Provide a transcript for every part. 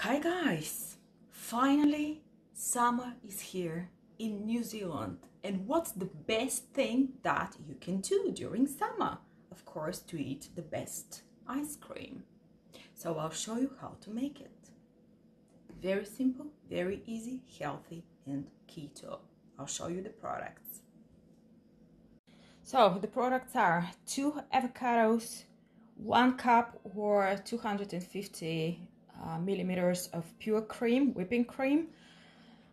Hi guys! Finally, summer is here in New Zealand. And what's the best thing that you can do during summer? Of course, to eat the best ice cream. So I'll show you how to make it. Very simple, very easy, healthy and keto. I'll show you the products. So the products are two avocados, one cup or 250 uh, millimeters of pure cream, whipping cream,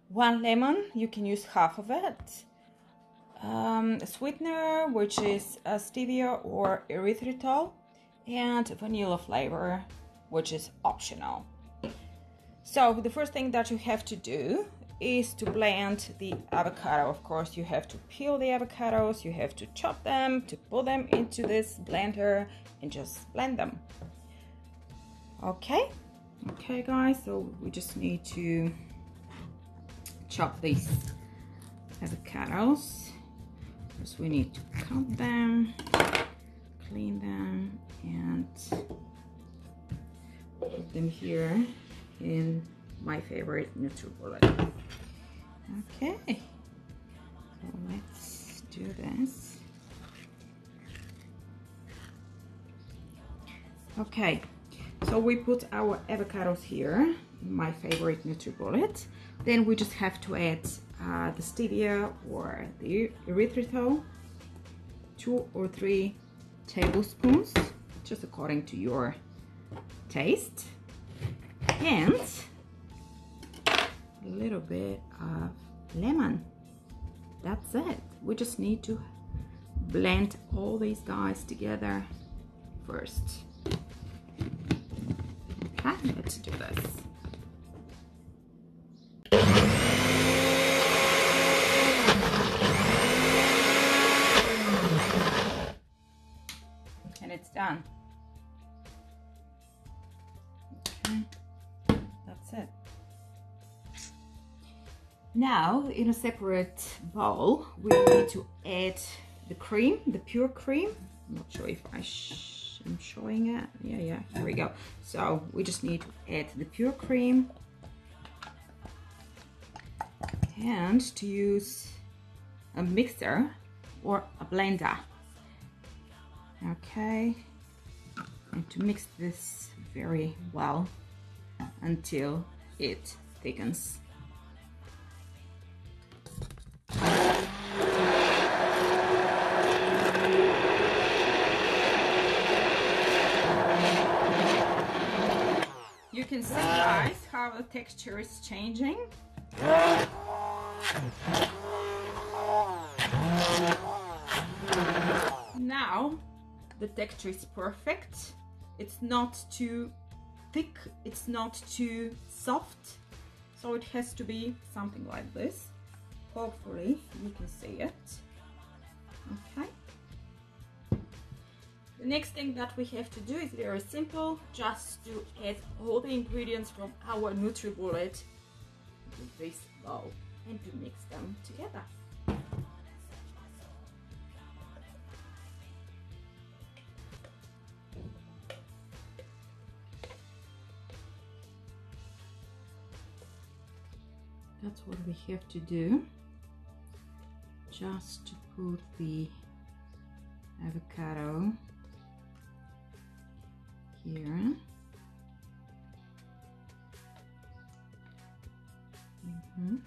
one lemon, you can use half of it, um, sweetener, which is a stevia or erythritol, and vanilla flavor, which is optional. So the first thing that you have to do is to blend the avocado. Of course, you have to peel the avocados, you have to chop them, to put them into this blender and just blend them. Okay, okay guys, so we just need to chop these avocados. First we need to cut them, clean them, and put them here in my favorite NutriBullet. Okay, so let's do this. Okay, so we put our avocados here, my favorite NutriBullet. Then we just have to add uh, the stevia or the erythritol, two or three tablespoons, just according to your taste. And a little bit of lemon. That's it. We just need to blend all these guys together first. Let's do this. And it's done. That's it. Now, in a separate bowl, we need to add the cream, the pure cream. I'm not sure if I am showing it. Yeah, yeah, here we go. So we just need to add the pure cream and to use a mixer or a blender. Okay, and to mix this very well until it thickens. Can see uh. guys how the texture is changing. Now the texture is perfect. It's not too thick, it's not too soft. So it has to be something like this. Hopefully you can see it. Okay. The next thing that we have to do is very simple, just to add all the ingredients from our NutriBullet to this bowl and to mix them together. That's what we have to do, just to put the avocado here. Mm -hmm.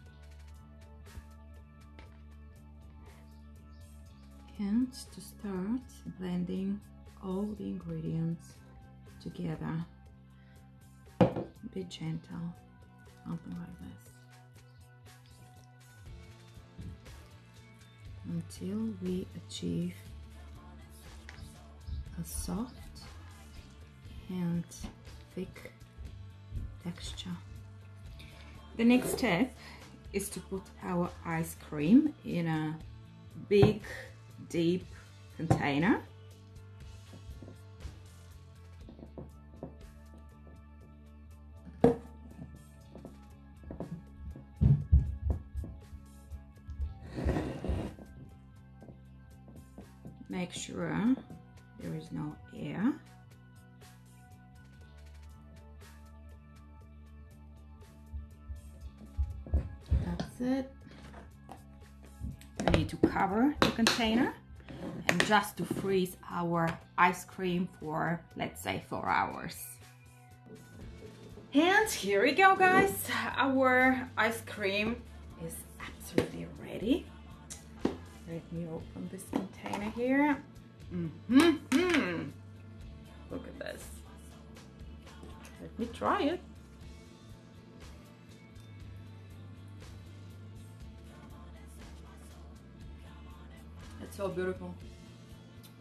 And to start blending all the ingredients together. Be gentle, something like this. Until we achieve a soft and thick texture. The next step is to put our ice cream in a big, deep container. Make sure there is no air it. We need to cover the container and just to freeze our ice cream for let's say four hours. And here we go guys, our ice cream is absolutely ready. Let me open this container here. Mm -hmm. Look at this. Let me try it. So beautiful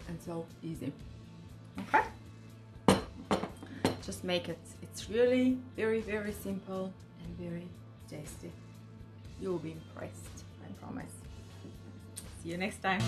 and so easy. Okay? Just make it. It's really very, very simple and very tasty. You'll be impressed, I promise. See you next time.